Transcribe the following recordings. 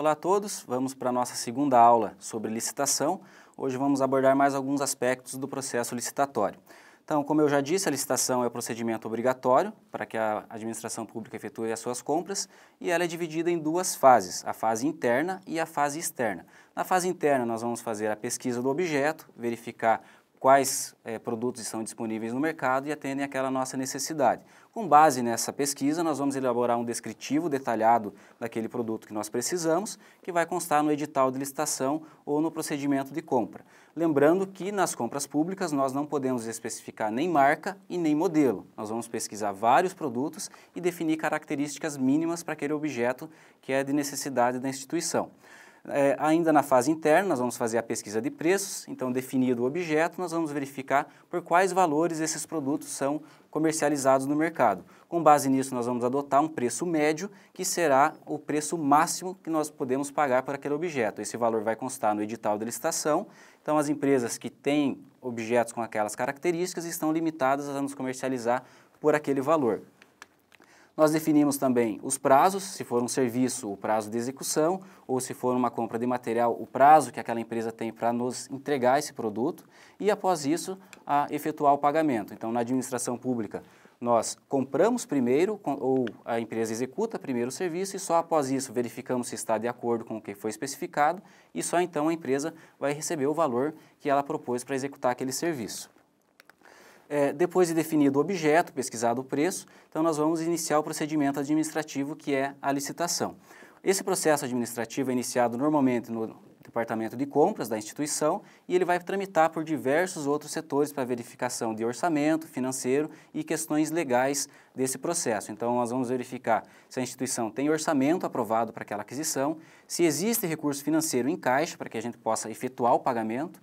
Olá a todos, vamos para a nossa segunda aula sobre licitação. Hoje vamos abordar mais alguns aspectos do processo licitatório. Então, como eu já disse, a licitação é o procedimento obrigatório para que a administração pública efetue as suas compras e ela é dividida em duas fases, a fase interna e a fase externa. Na fase interna, nós vamos fazer a pesquisa do objeto, verificar quais é, produtos estão disponíveis no mercado e atendem aquela nossa necessidade. Com base nessa pesquisa, nós vamos elaborar um descritivo detalhado daquele produto que nós precisamos, que vai constar no edital de licitação ou no procedimento de compra. Lembrando que nas compras públicas nós não podemos especificar nem marca e nem modelo. Nós vamos pesquisar vários produtos e definir características mínimas para aquele objeto que é de necessidade da instituição. É, ainda na fase interna, nós vamos fazer a pesquisa de preços, então definido o objeto, nós vamos verificar por quais valores esses produtos são comercializados no mercado. Com base nisso, nós vamos adotar um preço médio, que será o preço máximo que nós podemos pagar por aquele objeto. Esse valor vai constar no edital de licitação, então as empresas que têm objetos com aquelas características estão limitadas a nos comercializar por aquele valor. Nós definimos também os prazos, se for um serviço, o prazo de execução, ou se for uma compra de material, o prazo que aquela empresa tem para nos entregar esse produto, e após isso, a efetuar o pagamento. Então, na administração pública, nós compramos primeiro, ou a empresa executa primeiro o serviço, e só após isso verificamos se está de acordo com o que foi especificado, e só então a empresa vai receber o valor que ela propôs para executar aquele serviço. É, depois de definido o objeto, pesquisado o preço, então nós vamos iniciar o procedimento administrativo que é a licitação. Esse processo administrativo é iniciado normalmente no departamento de compras da instituição e ele vai tramitar por diversos outros setores para verificação de orçamento, financeiro e questões legais desse processo. Então, nós vamos verificar se a instituição tem orçamento aprovado para aquela aquisição, se existe recurso financeiro em caixa para que a gente possa efetuar o pagamento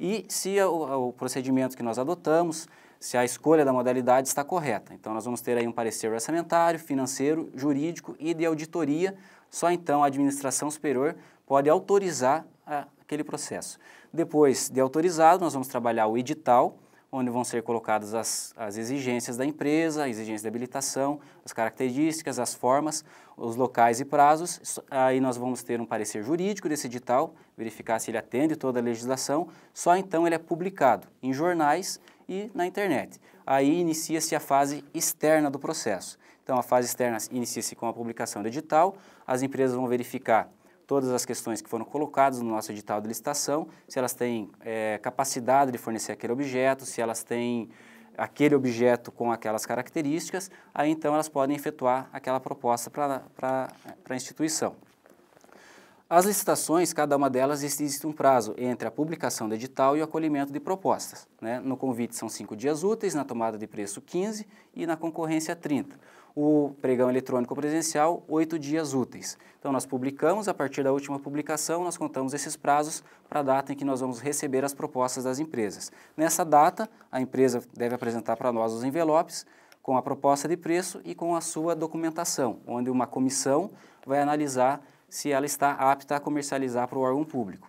e se o, o procedimento que nós adotamos se a escolha da modalidade está correta. Então, nós vamos ter aí um parecer orçamentário, financeiro, jurídico e de auditoria. Só então a administração superior pode autorizar a, aquele processo. Depois de autorizado, nós vamos trabalhar o edital, onde vão ser colocadas as, as exigências da empresa, a exigência de habilitação, as características, as formas, os locais e prazos. Aí nós vamos ter um parecer jurídico desse edital, verificar se ele atende toda a legislação. Só então ele é publicado em jornais e na internet. Aí inicia-se a fase externa do processo. Então, a fase externa inicia-se com a publicação do edital, as empresas vão verificar todas as questões que foram colocadas no nosso edital de licitação, se elas têm é, capacidade de fornecer aquele objeto, se elas têm aquele objeto com aquelas características, aí então elas podem efetuar aquela proposta para a instituição. As licitações, cada uma delas existe um prazo entre a publicação do edital e o acolhimento de propostas. Né? No convite são cinco dias úteis, na tomada de preço 15 e na concorrência 30. O pregão eletrônico presencial, oito dias úteis. Então nós publicamos, a partir da última publicação, nós contamos esses prazos para a data em que nós vamos receber as propostas das empresas. Nessa data, a empresa deve apresentar para nós os envelopes com a proposta de preço e com a sua documentação, onde uma comissão vai analisar se ela está apta a comercializar para o órgão público.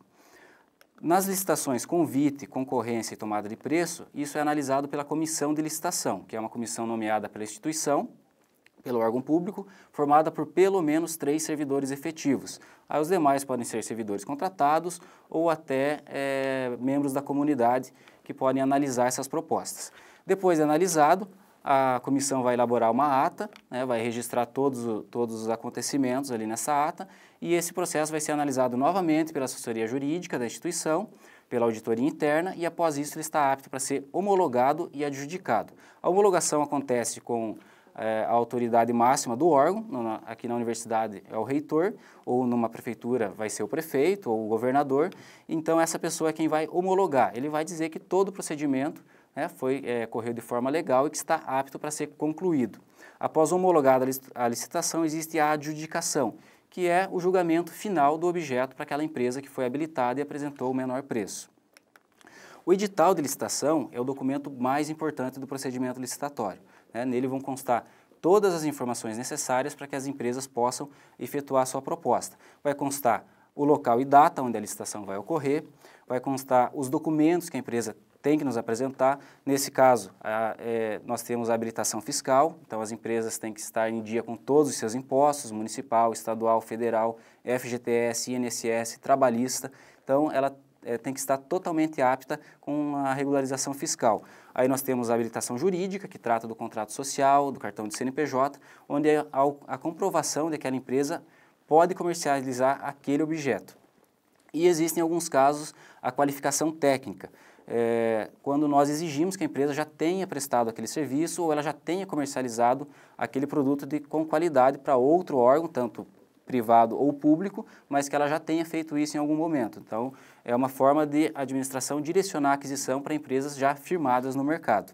Nas licitações convite, concorrência e tomada de preço, isso é analisado pela comissão de licitação, que é uma comissão nomeada pela instituição, pelo órgão público, formada por pelo menos três servidores efetivos. Aí os demais podem ser servidores contratados ou até é, membros da comunidade que podem analisar essas propostas. Depois de analisado, a comissão vai elaborar uma ata, né, vai registrar todos, todos os acontecimentos ali nessa ata, e esse processo vai ser analisado novamente pela assessoria jurídica da instituição, pela auditoria interna, e após isso ele está apto para ser homologado e adjudicado. A homologação acontece com é, a autoridade máxima do órgão, aqui na universidade é o reitor, ou numa prefeitura vai ser o prefeito ou o governador, então essa pessoa é quem vai homologar, ele vai dizer que todo o procedimento né, foi, é, correu de forma legal e que está apto para ser concluído. Após homologada a licitação, existe a adjudicação, que é o julgamento final do objeto para aquela empresa que foi habilitada e apresentou o menor preço. O edital de licitação é o documento mais importante do procedimento licitatório. Né? Nele vão constar todas as informações necessárias para que as empresas possam efetuar sua proposta. Vai constar o local e data onde a licitação vai ocorrer, vai constar os documentos que a empresa tem que nos apresentar. Nesse caso, a, é, nós temos a habilitação fiscal, então as empresas têm que estar em dia com todos os seus impostos, municipal, estadual, federal, FGTS, INSS, trabalhista. Então, ela é, tem que estar totalmente apta com a regularização fiscal. Aí nós temos a habilitação jurídica, que trata do contrato social, do cartão de CNPJ, onde é a, a comprovação de que aquela empresa pode comercializar aquele objeto. E existem, em alguns casos, a qualificação técnica, é, quando nós exigimos que a empresa já tenha prestado aquele serviço ou ela já tenha comercializado aquele produto de, com qualidade para outro órgão, tanto privado ou público, mas que ela já tenha feito isso em algum momento. Então, é uma forma de administração direcionar a aquisição para empresas já firmadas no mercado.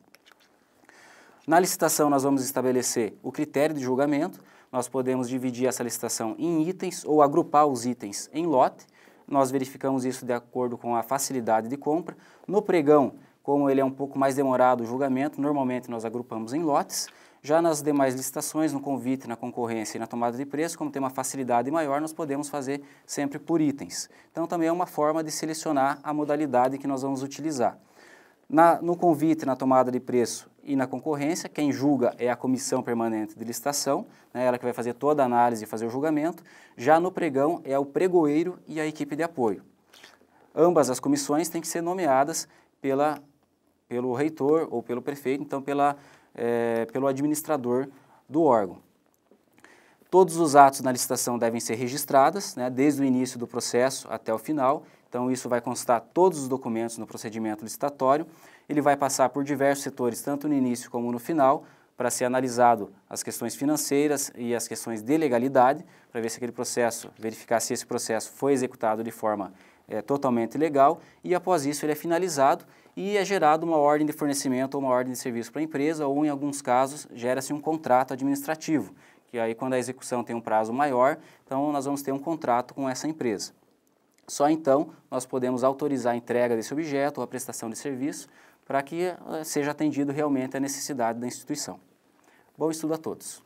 Na licitação, nós vamos estabelecer o critério de julgamento, nós podemos dividir essa licitação em itens ou agrupar os itens em lote, nós verificamos isso de acordo com a facilidade de compra. No pregão, como ele é um pouco mais demorado o julgamento, normalmente nós agrupamos em lotes, já nas demais licitações, no convite, na concorrência e na tomada de preço, como tem uma facilidade maior, nós podemos fazer sempre por itens. Então, também é uma forma de selecionar a modalidade que nós vamos utilizar. Na, no convite, na tomada de preço e na concorrência, quem julga é a comissão permanente de licitação, né, ela que vai fazer toda a análise e fazer o julgamento. Já no pregão é o pregoeiro e a equipe de apoio. Ambas as comissões têm que ser nomeadas pela, pelo reitor ou pelo prefeito, então pela é, pelo administrador do órgão. Todos os atos na licitação devem ser registrados, né, desde o início do processo até o final. Então, isso vai constar todos os documentos no procedimento licitatório. Ele vai passar por diversos setores, tanto no início como no final, para ser analisado as questões financeiras e as questões de legalidade, para ver se aquele processo, verificar se esse processo foi executado de forma é, totalmente legal. E após isso, ele é finalizado e é gerado uma ordem de fornecimento ou uma ordem de serviço para a empresa, ou em alguns casos gera-se um contrato administrativo, que aí quando a execução tem um prazo maior, então nós vamos ter um contrato com essa empresa. Só então nós podemos autorizar a entrega desse objeto ou a prestação de serviço para que eh, seja atendido realmente a necessidade da instituição. Bom estudo a todos.